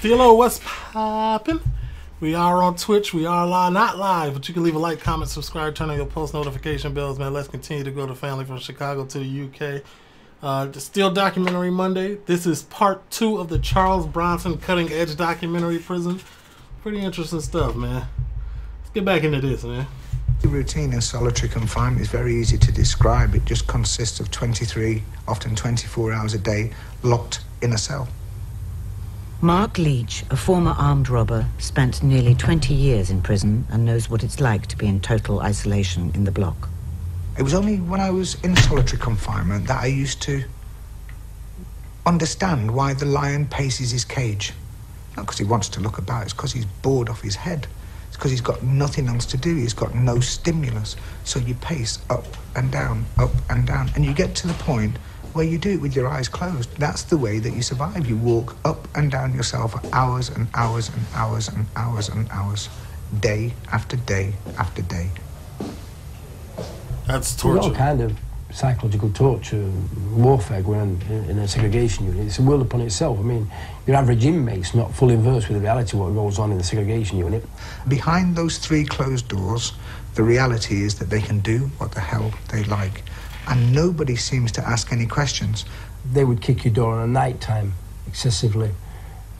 Philo, what's poppin'? We are on Twitch. We are live, not live, but you can leave a like, comment, subscribe, turn on your post notification bells, man. Let's continue to grow the family from Chicago to the UK. Uh, still documentary Monday. This is part two of the Charles Bronson cutting edge documentary prison. Pretty interesting stuff, man. Let's get back into this, man. The routine in solitary confinement is very easy to describe. It just consists of 23, often 24 hours a day, locked in a cell. Mark Leach, a former armed robber, spent nearly 20 years in prison and knows what it's like to be in total isolation in the block. It was only when I was in solitary confinement that I used to understand why the lion paces his cage. Not because he wants to look about, it's because he's bored off his head. It's because he's got nothing else to do. He's got no stimulus. So you pace up and down, up and down. And you get to the point where you do it with your eyes closed. That's the way that you survive. You walk up and down yourself for hours and hours and hours and hours and hours, day after day after day. That's torture. There's all kind of psychological torture, warfare going on in, in a segregation unit. It's a world upon itself. I mean, your average inmate's not fully versed with the reality of what goes on in the segregation unit. Behind those three closed doors, the reality is that they can do what the hell they like. And nobody seems to ask any questions. They would kick your door on a night time excessively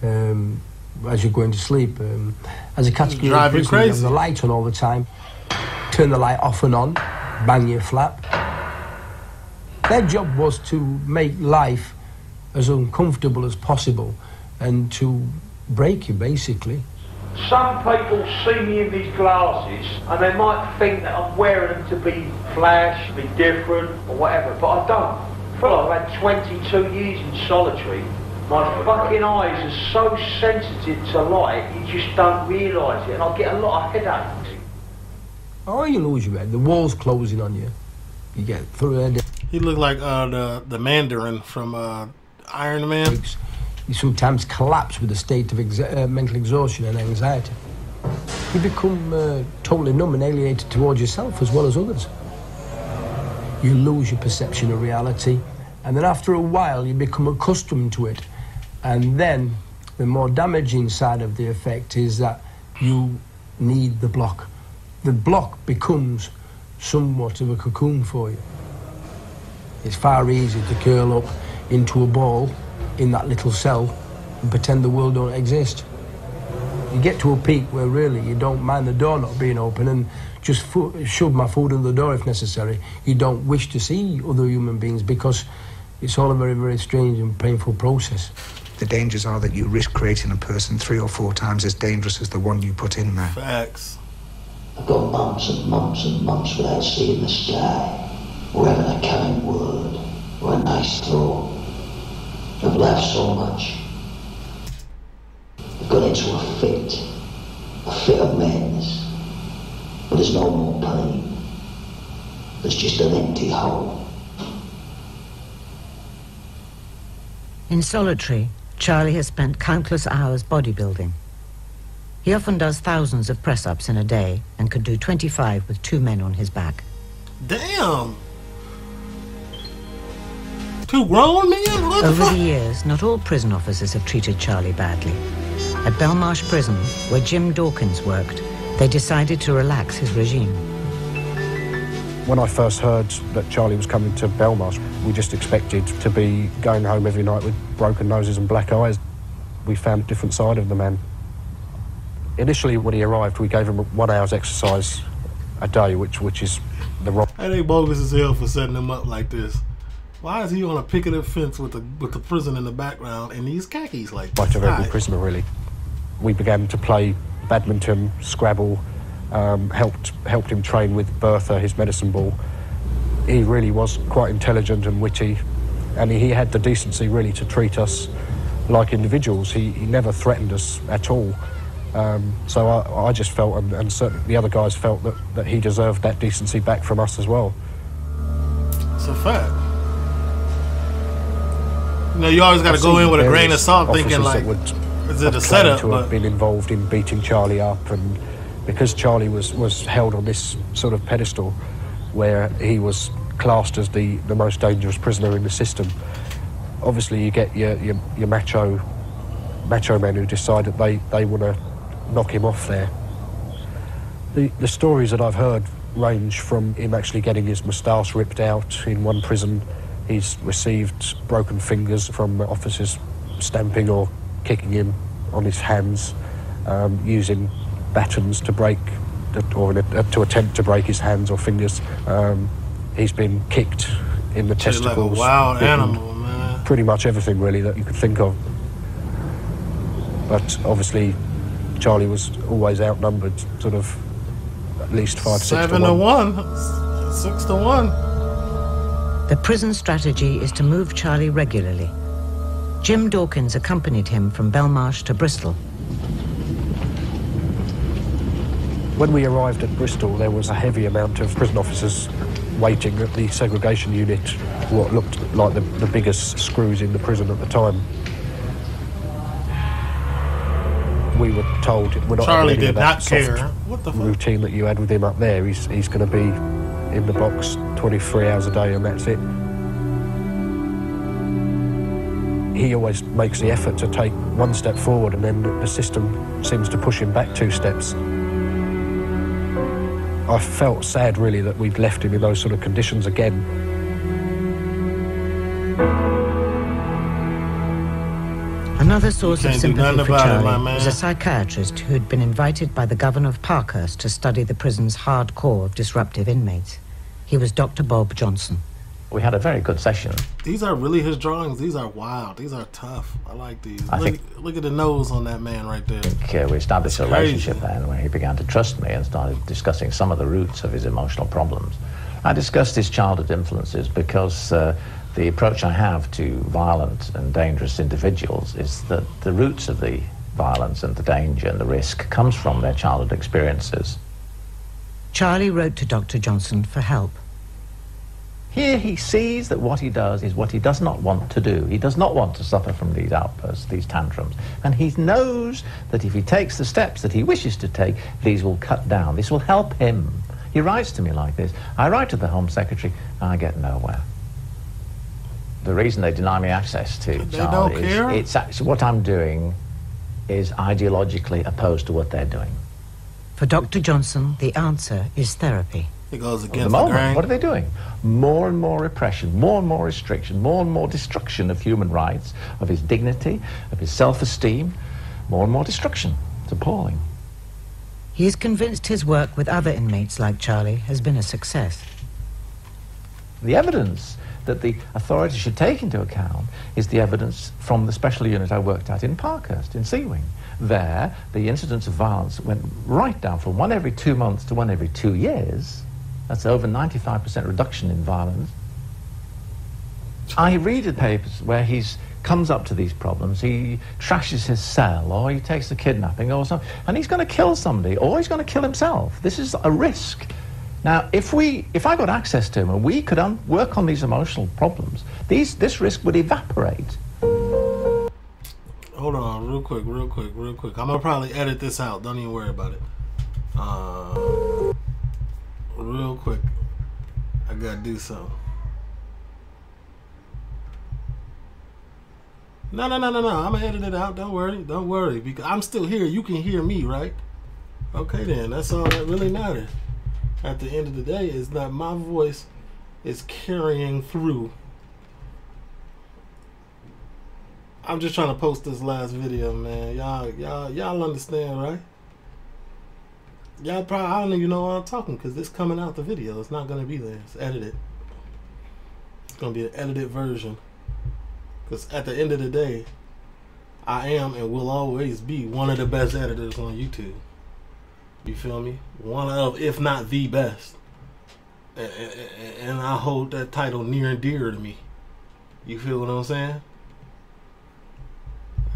um, as you're going to sleep. Um, as a category of Drive you prisoner, you have the light on all the time. Turn the light off and on, bang your flap. Their job was to make life as uncomfortable as possible and to break you, basically. Some people see me in these glasses and they might think that I'm wearing them to be flash, be different or whatever, but I don't. I feel like I've had 22 years in solitary. My fucking eyes are so sensitive to light, you just don't realise it and I get a lot of headaches. Oh, you lose your head. The wall's closing on you. You get through headaches. He looked like uh, the the Mandarin from uh, Iron Man. You sometimes collapse with a state of exa- uh, mental exhaustion and anxiety. You become uh, totally numb and alienated towards yourself as well as others. You lose your perception of reality, and then after a while, you become accustomed to it. And then the more damaging side of the effect is that you need the block. The block becomes somewhat of a cocoon for you. It's far easier to curl up into a ball in that little cell and pretend the world don't exist. You get to a peak where really you don't mind the door not being open and just fo- shove my food under the door if necessary. You don't wish to see other human beings because it's all a very, very strange and painful process. The dangers are that you risk creating a person three or four times as dangerous as the one you put in there. Facts. I've gone months and months and months without seeing the sky, or having a kind word, or a nice thought. I've laughed so much. I've got into a fit, a fit of madness. But there's no more pain. There's just an empty hole. In solitary, Charlie has spent countless hours bodybuilding. He often does thousands of press ups in a day and could do 25 with two men on his back. Damn. Two grown men? What Over fuck? the years, not all prison officers have treated Charlie badly. At Belmarsh Prison, where Jim Dawkins worked, they decided to relax his regime. When I first heard that Charlie was coming to Belmarsh, we just expected to be going home every night with broken noses and black eyes. We found a different side of the man. Initially, when he arrived, we gave him one hour's exercise a day, which which is the wrong Hey, they bogus as hell for setting him up like this. Why is he on a picket fence with the with the prison in the background and these khakis like right of every prisoner, really. We began to play badminton, Scrabble, um, helped helped him train with Bertha, his medicine ball. He really was quite intelligent and witty, and he had the decency really to treat us like individuals. He, he never threatened us at all. Um, so I, I just felt, and, and certainly the other guys felt, that, that he deserved that decency back from us as well. It's a fact. You know, you always got to go in with a grain of salt, thinking like, that would is it a setup? to have But been involved in beating Charlie up, and because Charlie was, was held on this sort of pedestal, where he was classed as the, the most dangerous prisoner in the system. Obviously, you get your, your, your macho macho men who decide that they, they want to knock him off there. The, the stories that I've heard range from him actually getting his moustache ripped out in one prison. He's received broken fingers from officers stamping or kicking him on his hands, um, using batons to break or to attempt to break his hands or fingers. Um, he's been kicked in the He's like a testicles. wild animal, man. Pretty much everything, really, that you could think of. But obviously, Charlie was always outnumbered, sort of at least five, six Seven to to one. one, six to one. The prison strategy is to move Charlie regularly. Jim Dawkins accompanied him from Belmarsh to Bristol. When we arrived at Bristol, there was a heavy amount of prison officers waiting at the segregation unit, what looked like the, the biggest screws in the prison at the time. We were told we're not Charlie having any did of that not soft care. What the fuck? routine that you had with him up there. He's, he's going to be in the box 23 hours a day and that's it. He always makes the effort to take one step forward and then the system seems to push him back two steps. I felt sad really that we'd left him in those sort of conditions again. Another source of sympathy for about Charlie was a psychiatrist who had been invited by the governor of Parkhurst to study the prison's hard core of disruptive inmates. He was Dr. Bob Johnson. We had a very good session. These are really his drawings. These are wild. These are tough. I like these. I look, think- look at the nose on that man right there. Uh, we established a It's crazy. relationship then where he began to trust me and started discussing some of the roots of his emotional problems. I discussed his childhood influences because uh, the approach I have to violent and dangerous individuals is that the roots of the violence and the danger and the risk comes from their childhood experiences. Charlie wrote to Dr. Johnson for help. Here he sees that what he does is what he does not want to do. He does not want to suffer from these outbursts, these tantrums. And he knows that if he takes the steps that he wishes to take, these will cut down. This will help him. He writes to me like this. I write to the Home Secretary, and I get nowhere. The reason they deny me access to They Charlie is care? it's actually what I'm doing is ideologically opposed to what they're doing. For Dr. Johnson, the answer is therapy. It goes At the against the, moment, grain. what are they doing? More and more repression, more and more restriction, more and more destruction of human rights, of his dignity, of his self-esteem, more and more destruction. It's appalling. He is convinced his work with other inmates like Charlie has been a success. The evidence that the authorities should take into account is the evidence from the special unit I worked at in Parkhurst, in C Wing. There, the incidence of violence went right down from one every two months to one every two years. That's over 95% reduction in violence. I read the papers where he comes up to these problems, he trashes his cell, or he takes a kidnapping, or something, and he's going to kill somebody, or he's going to kill himself. This is a risk. Now, if we, if I got access to him and we could work on these emotional problems, these, this risk would evaporate. Hold on, real quick, real quick, real quick. I'm gonna probably edit this out. Don't even worry about it. Uh, real quick, I gotta do something. No, no, no, no, no. I'm gonna edit it out. Don't worry, don't worry, because I'm still here. You can hear me, right? Okay, then. That's all that really matters. At the end of the day, is that my voice is carrying through I'm just trying to post this last video, man. Y'all, y'all, y'all understand, right? Y'all probably I don't even know why I'm talking because this coming out the video. It's not gonna be there. It's edited. It's gonna be an edited version. Because at the end of the day, I am and will always be one of the best editors on YouTube. You feel me? One of, if not the best. And, and, and I hold that title near and dear to me. You feel what I'm saying?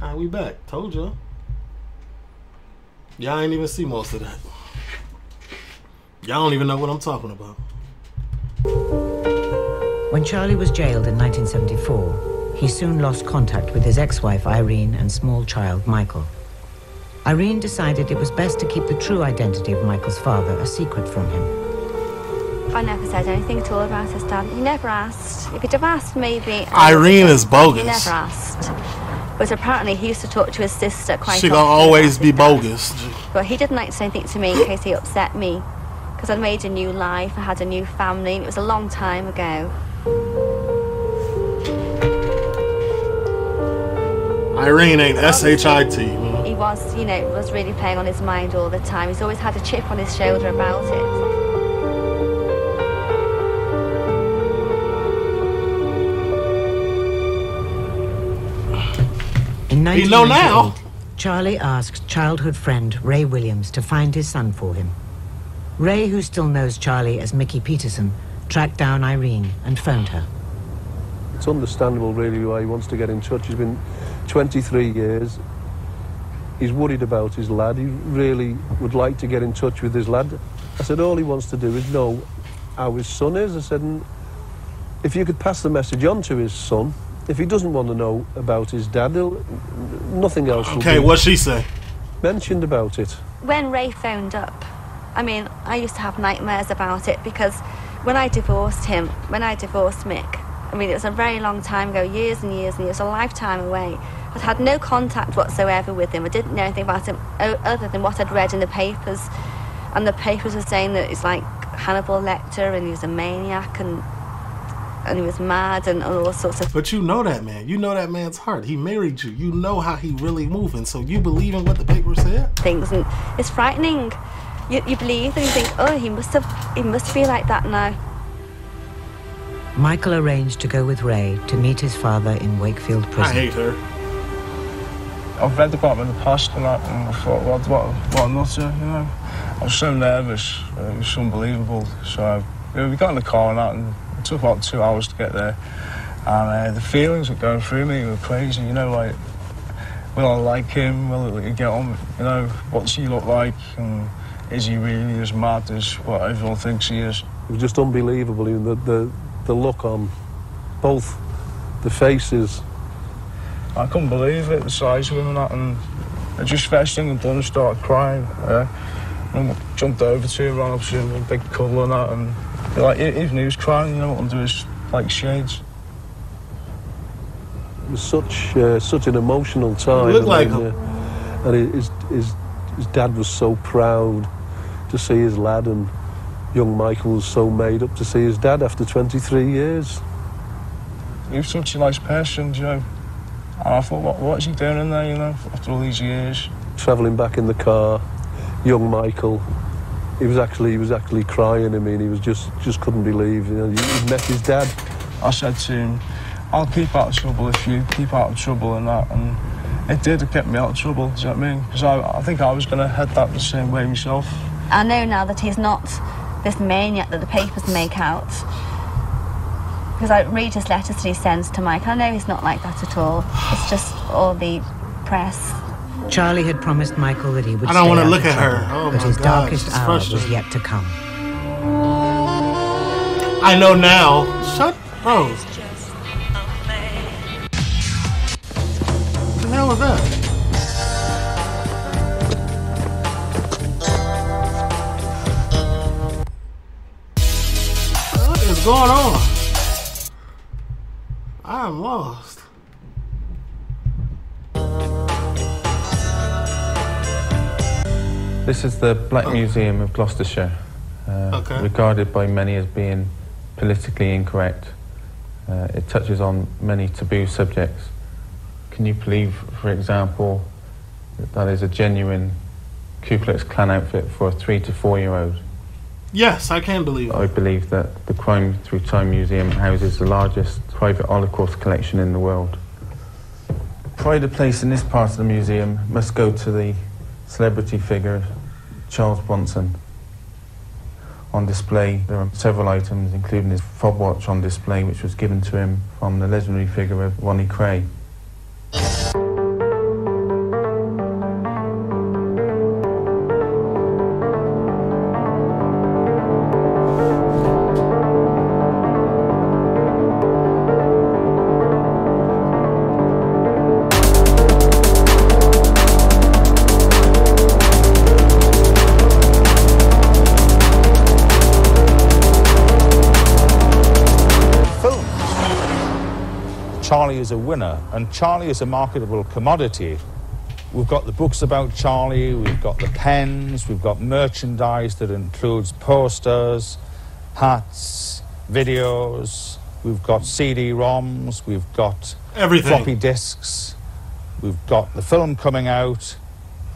Alright, we back. Told y'all. Y'all ain't even see most of that. Y'all don't even know what I'm talking about. When Charlie was jailed in 1974, he soon lost contact with his ex-wife Irene and small child Michael. Irene decided it was best to keep the true identity of Michael's father a secret from him. I never said anything at all about his dad. He never asked. If he'd have asked, maybe. Uh, Irene is bogus. He never asked. But apparently he used to talk to his sister quite She often. gonna always be dad. bogus. But he didn't like to say anything to me in case he upset me. Because I'd made a new life, I had a new family, and it was a long time ago. Irene ain't S H I T. He was, you know, was really playing on his mind all the time. He's always had a chip on his shoulder about it. In You know now. 1998, Charlie asked childhood friend Ray Williams to find his son for him. Ray, who still knows Charlie as Mickey Peterson, tracked down Irene and phoned her. It's understandable, really, why he wants to get in touch. He's been 23 years. He's worried about his lad. He really would like to get in touch with his lad. I said, all he wants to do is know how his son is. I said, and if you could pass the message on to his son, if he doesn't want to know about his dad, he'll, nothing else will Okay, be what she say? mentioned about it. When Ray phoned up, I mean, I used to have nightmares about it because when I divorced him, when I divorced Mick, I mean, it was a very long time ago, years and years and years, a lifetime away. I'd had no contact whatsoever with him. I didn't know anything about him other than what I'd read in the papers. And the papers were saying that he's like Hannibal Lecter and he was a maniac and and he was mad and, all sorts of But you know that man. You know that man's heart. He married you. You know how he really moving. So you believe in what the paper said? things and it's frightening. You, you believe and you think, oh, he must have, he must be like that now. Michael arranged to go with Ray to meet his father in Wakefield prison. I Prison. hate her. I've read about him in the past and that, and I thought, what, what, what a nutter, you know. I was so nervous, it was unbelievable. So you know, we got in the car and that, and it took about two hours to get there. And uh, the feelings were going through me were crazy, you know, like, will I like him? Will he get on? You know, what's he look like? And is he really as mad as what everyone thinks he is? It was just unbelievable. Even the, the, the look on both the faces. I couldn't believe it, the size of him and that, and I just first thing I done was started crying. Yeah. And I jumped over to him, ran up to him, a big cuddle and that, and like even he was crying, you know, what under his like shades. It was such uh, such an emotional time. looked like and, him. uh, and his, his his dad was so proud to see his lad, and young Michael was so made up to see his dad after 23 years. He was such a nice person, you know. And I thought, what, what is he doing in there, you know, after all these years? Travelling back in the car, young Michael. He was actually he was actually crying. I mean, he was just just couldn't believe. You know, he met his dad. I said to him, I'll keep out of trouble if you keep out of trouble and that. And it did, it kept me out of trouble, do you know what I mean? Because I, I think I was going to head that the same way myself. I know now that he's not this maniac that the papers make out. Because I read his letters that he sends to Mike. I know he's not like that at all. It's just all the press. Charlie had promised Michael that he would I don't stay wanna look of at her. Oh but my his God, darkest hour was yet to come. I know now. Shut bro. What the hell was that? Is going on? I am lost. This is the Black Museum of Gloucestershire, uh, Okay. regarded by many as being politically incorrect. Uh, it touches on many taboo subjects. Can you believe, for example, that that is a genuine Ku Klux Klan outfit for a three to four year old? Yes, I can believe it. I believe that the Crime Through Time Museum houses the largest private Holocaust collection in the world. Pride of place in this part of the museum must go to the celebrity figure Charles Bronson. On display, there are several items, including his fob watch on display, which was given to him from the legendary figure of Ronnie Kray. And Charlie is a marketable commodity. We've got the books about Charlie, we've got the pens, we've got merchandise that includes posters, hats, videos, we've got CD-ROMs, we've got Everything. floppy disks, we've got the film coming out,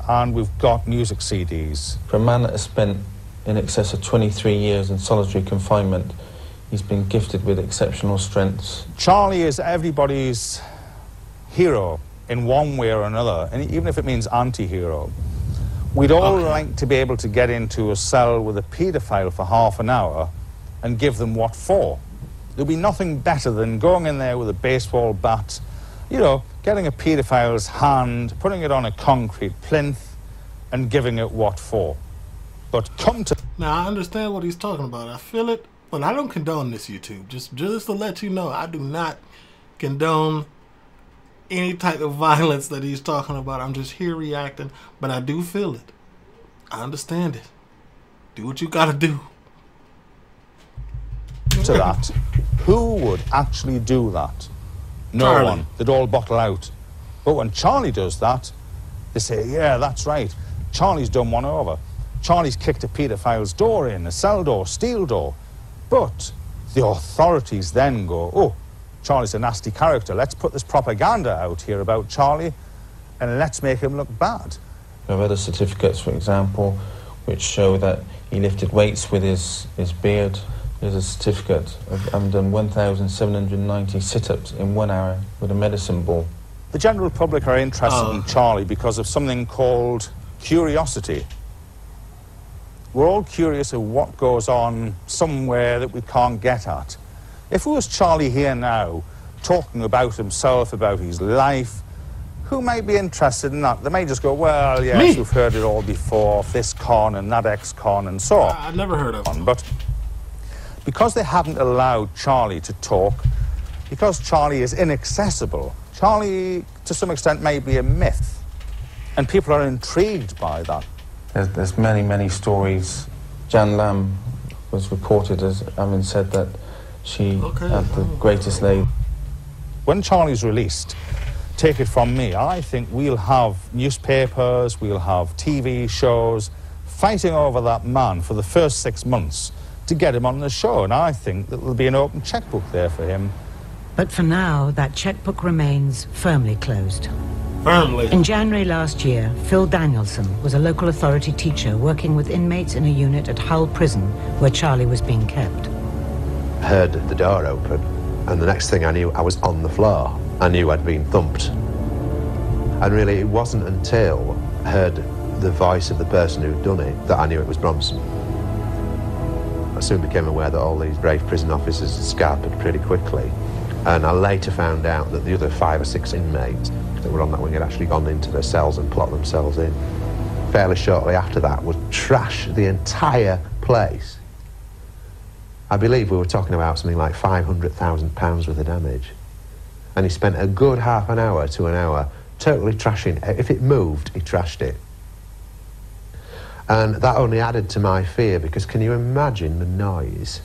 and we've got music CDs. For a man that has spent in excess of 23 years in solitary confinement, he's been gifted with exceptional strengths. Charlie is everybody's hero in one way or another, and even if it means anti-hero. We'd all like to be able to get into a cell with a paedophile for half an hour and give them what for. There'd be nothing better than going in there with a baseball bat, you know, getting a paedophile's hand, putting it on a concrete plinth, and giving it what for. But come to Now I understand what he's talking about. I feel it, but I don't condone this YouTube. Just just to let you know, I do not condone any type of violence that he's talking about. I'm just here reacting, but I do feel it. I understand it. Do what you gotta do. to that, who would actually do that? No Charlie. one. They'd all bottle out. But when Charlie does that, they say, yeah, that's right. Charlie's done one over. Charlie's kicked a paedophile's door in, a cell door, steel door. But the authorities then go, oh, Charlie's a nasty character. Let's put this propaganda out here about Charlie and let's make him look bad. We have other certificates, for example, which show that he lifted weights with his, his beard. There's a certificate of having done 1,790 sit-ups in one hour with a medicine ball. The general public are interested in oh. Charlie because of something called curiosity. We're all curious of what goes on somewhere that we can't get at. If it was Charlie here now, talking about himself, about his life, who might be interested in that? They may just go, well, yes, Me. we've heard it all before, this con and that ex-con and so on. I've never heard of him. But because they haven't allowed Charlie to talk, because Charlie is inaccessible, Charlie, to some extent, may be a myth. And people are intrigued by that. There's, there's many, many stories. Jan Lam was reported as having said that she had the greatest lay. When Charlie's released, take it from me, I think we'll have newspapers, we'll have TV shows fighting over that man for the first six months to get him on the show. And I think that there'll be an open checkbook there for him. But for now, that checkbook remains firmly closed. Firmly. In January last year, Phil Danielson was a local authority teacher working with inmates in a unit at Hull Prison where Charlie was being kept. Heard the door open, and the next thing I knew, I was on the floor. I knew I'd been thumped. And really, it wasn't until I heard the voice of the person who'd done it that I knew it was Bronson. I soon became aware that all these brave prison officers had scalped pretty quickly. And I later found out that the other five or six inmates that were on that wing had actually gone into their cells and plotted themselves in. Fairly shortly after that would trash the entire place. I believe we were talking about something like £500,000 worth of damage. And he spent a good half an hour to an hour totally trashing. If it moved, he trashed it. And that only added to my fear because can you imagine the noise?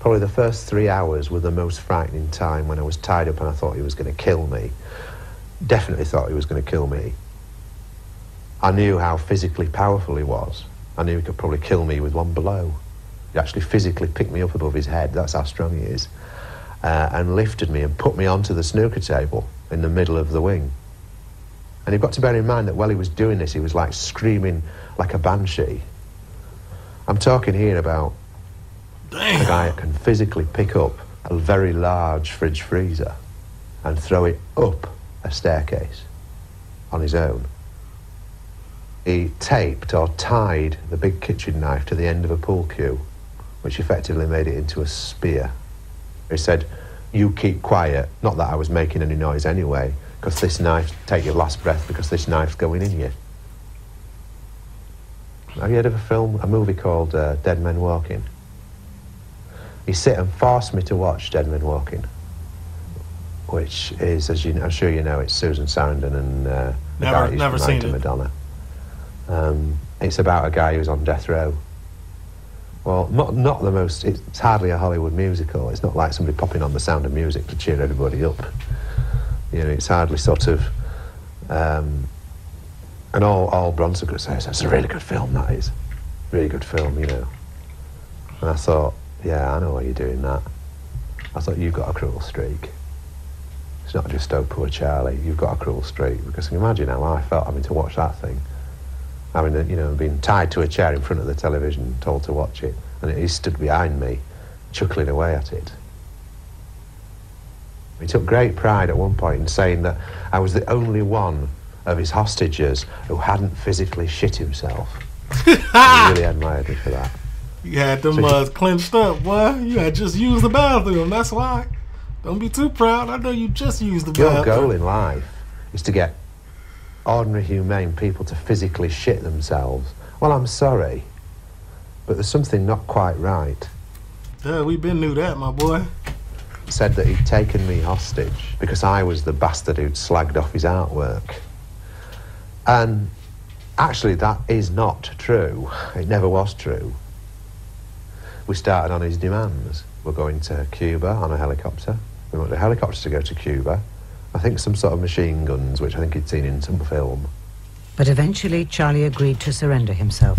Probably the first three hours were the most frightening time when I was tied up and I thought he was going to kill me. Definitely thought he was going to kill me. I knew how physically powerful he was. I knew he could probably kill me with one blow. Actually physically picked me up above his head, that's how strong he is, uh, and lifted me and put me onto the snooker table in the middle of the wing. And you've got to bear in mind that while he was doing this, he was like screaming like a banshee. I'm talking here about a guy that can physically pick up a very large fridge freezer and throw it up a staircase on his own. He taped or tied the big kitchen knife to the end of a pool cue, which effectively made it into a spear. He said, You keep quiet. Not that I was making any noise anyway, because this knife, take your last breath, because this knife's going in you. Have you heard of a film, a movie called uh, Dead Men Walking? He sit and forced me to watch Dead Men Walking, which is, as you, I'm sure you know, it's Susan Sarandon and uh, Never- never seen it. Madonna. Um, it's about a guy who's on death row, Well, not, not the most, it's hardly a Hollywood musical. It's not like somebody popping on the sound of music to cheer everybody up. You know, it's hardly sort of, um, and all, all Bronson could say is, that's a really good film, that is. Really good film, you know. And I thought, yeah, I know why you're doing that. I thought, you've got a cruel streak. It's not just, oh, poor Charlie, you've got a cruel streak. Because imagine how I felt having to watch that thing? Having, you know, been tied to a chair in front of the television, told to watch it, and he stood behind me, chuckling away at it. He took great pride at one point in saying that I was the only one of his hostages who hadn't physically shit himself. he really admired me for that. You had them So uh, clenched up, boy. You had just used the bathroom. That's why. Don't be too proud. I know you just used the Your bathroom. Your goal in life is to get ordinary, humane people to physically shit themselves. Well, I'm sorry, but there's something not quite right. Yeah, we been knew that, my boy. Said that he'd taken me hostage because I was the bastard who'd slagged off his artwork. And actually, that is not true. It never was true. We started on his demands. We're going to Cuba on a helicopter. We want a helicopter to go to Cuba. I think some sort of machine guns, which I think he'd seen in some film. But eventually, Charlie agreed to surrender himself,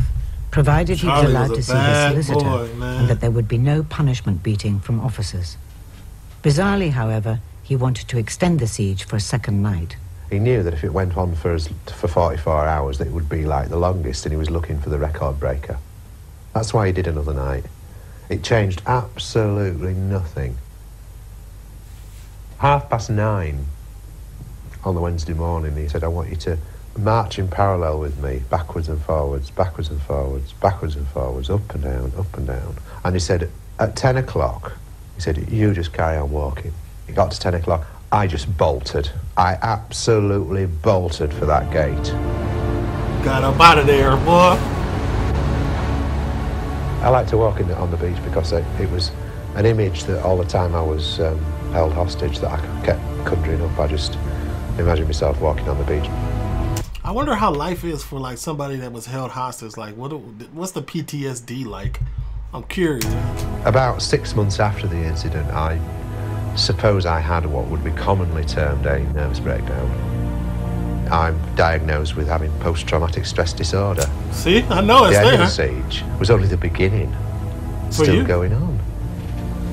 provided he was Charlie allowed was to see his solicitor boy, and that there would be no punishment beating from officers. Bizarrely, however, he wanted to extend the siege for a second night. He knew that if it went on for, as, for 44 hours, that it would be like the longest, and he was looking for the record breaker. That's why he did another night. It changed absolutely nothing. Half past nine on the Wednesday morning, he said, I want you to march in parallel with me, backwards and forwards, backwards and forwards, backwards and forwards, up and down, up and down. And he said, at 10 o'clock, he said, you just carry on walking. It got to 10 o'clock. I just bolted. I absolutely bolted for that gate. Got up out of there, boy. I like to walk in the, on the beach because it, it was an image that all the time I was um, held hostage that I kept conjuring up. I just imagine myself walking on the beach. I wonder how life is for like somebody that was held hostage. Like, what? What's the PTSD like? I'm curious. About six months after the incident, I suppose I had what would be commonly termed a nervous breakdown. I'm diagnosed with having post-traumatic stress disorder. See, I know it's the end there. of the siege was only the beginning. For Still you? going on.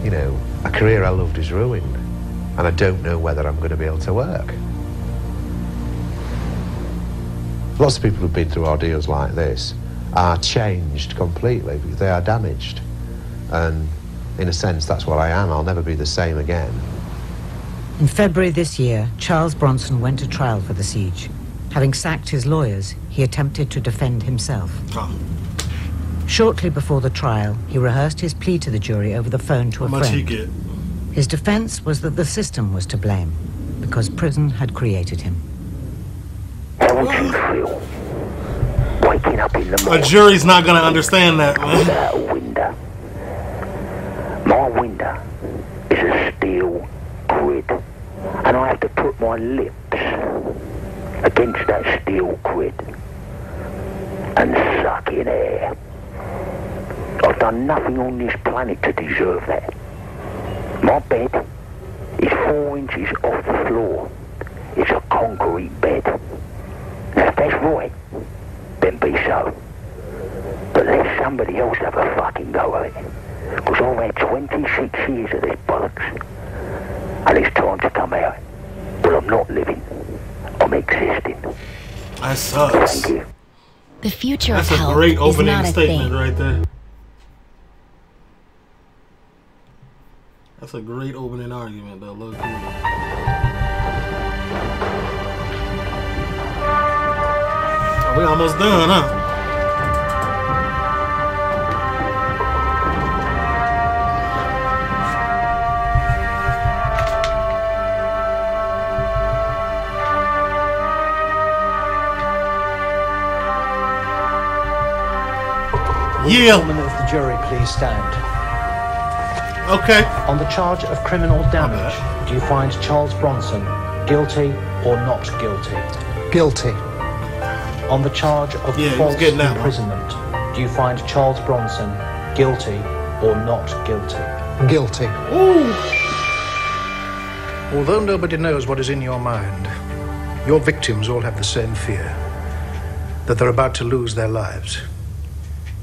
You know, a career I loved is ruined, and I don't know whether I'm going to be able to work. Lots of people who've been through ordeals like this are changed completely they are damaged. And in a sense, that's what I am. I'll never be the same again. In February this year, Charles Bronson went to trial for the siege. Having sacked his lawyers, he attempted to defend himself. Oh, Shortly before the trial, he rehearsed his plea to the jury over the phone to how a much he friend. get? His defense was that the system was to blame because prison had created him. How would you feel waking up in the A jury's not gonna understand that, man. without a window? My window is a steel grid, and I have to put my lips against that steel grid and suck in air. I've done nothing on this planet to deserve that. My bed is four inches off the floor. It's a concrete bed. Now, if that's right, then be so. But let somebody else have a fucking go at it. Because I've had 26 years of this bollocks. And it's time to come out. But I'm not living. I'm existing. That sucks. Thank you. The future That's of a health great is opening not a statement thing. right there. That's a great opening argument, though. Look, we almost done, huh? Yeah. Gentlemen of the jury, please stand. Okay. On the charge of criminal damage, do you find Charles Bronson guilty or not guilty? Guilty. On the charge of Yeah, false getting one. imprisonment, do you find Charles Bronson Guilty or not guilty? Guilty. Ooh. Although nobody knows what is in your mind, your victims all have the same fear that they're about to lose their lives.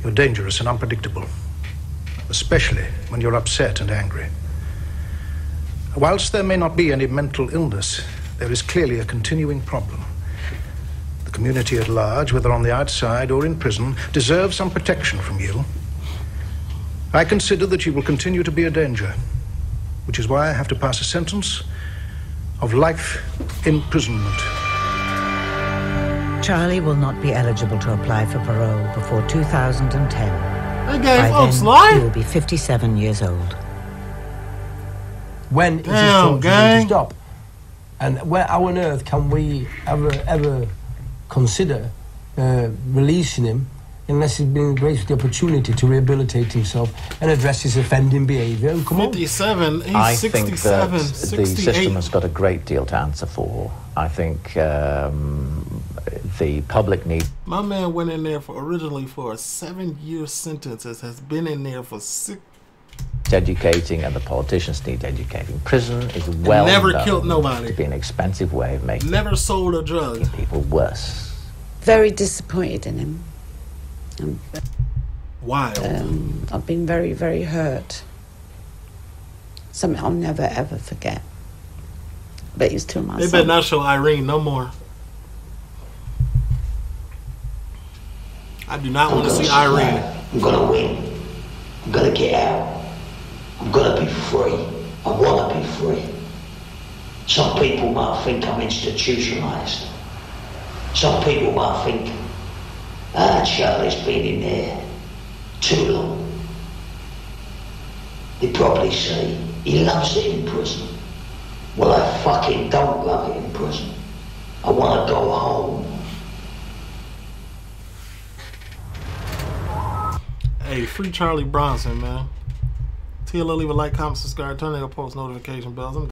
You're dangerous and unpredictable, especially when you're upset and angry. Whilst there may not be any mental illness, there is clearly a continuing problem. The community at large, whether on the outside or in prison, deserves some protection from you. I consider that you will continue to be a danger, which is why I have to pass a sentence of life imprisonment. Charlie will not be eligible to apply for parole before 2010. They gave By folks then, life. he will be 57 years old. When is Damn, this torture going to stop? And where how on earth can we ever ever consider uh, releasing him unless he's been graced the opportunity to rehabilitate himself and address his offending behaviour and come on? 57. He's I 67, think that the system has got a great deal to answer for. I think um, the public need My man went in there for originally for a seven-year sentence. Has been in there for six. Educating and the politicians need educating. Prison is well never known killed nobody. to be an expensive way of making Never sold a drug. people worse. Very disappointed in him. Um, Wild. Um, I've been very, very hurt. Something I'll never ever forget. But he's too much. my They son. better not show Irene no more. I do not want to see Irene. I'm gonna win. I'm gonna get out. I'm gonna be free. I wanna be free. Some people might think I'm institutionalized. Some people might think, ah, Charlie's been in there too long. They probably say he loves it in prison. Well, I fucking don't love it in prison. I wanna go home. Hey, free Charlie Bronson, man. TLO, leave a like, comment, subscribe, turn on your post notification bells. I'm